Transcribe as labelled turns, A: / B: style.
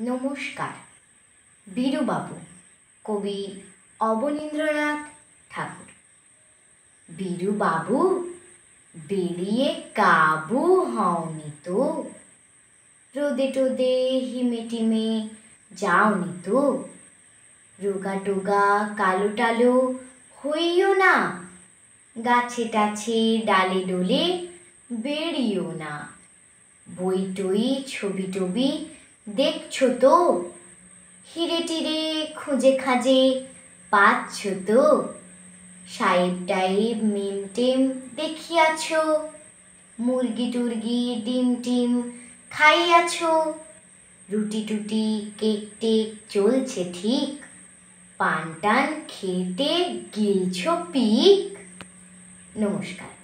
A: নমস্কার। বীরুবাবু, কবি অবনীন্দ্রনাথ ঠাকুর। বীরুবাবু, বেরিয়ে কাবু হওনি তো। রোদে টোদে হিমে টিমে যাওনি তো। রোগা টোগা কালো টালো হইও না। গাছে টাছে ডালে ডোলে বেরিও না। বই টই, ছবি টবি দেখছ তো? হিরে টিরে খুঁজে খাজে পাচ্ছ তো? সাহেব টাইব, মিম টিম দেখিয়াছ। মুরগি টুরগি, ডিম টিম খাইয়াছ। রুটি টুটি, কেক টেক চলছে ঠিক। পান টান খেতে গিলছ পিক। নমস্কার।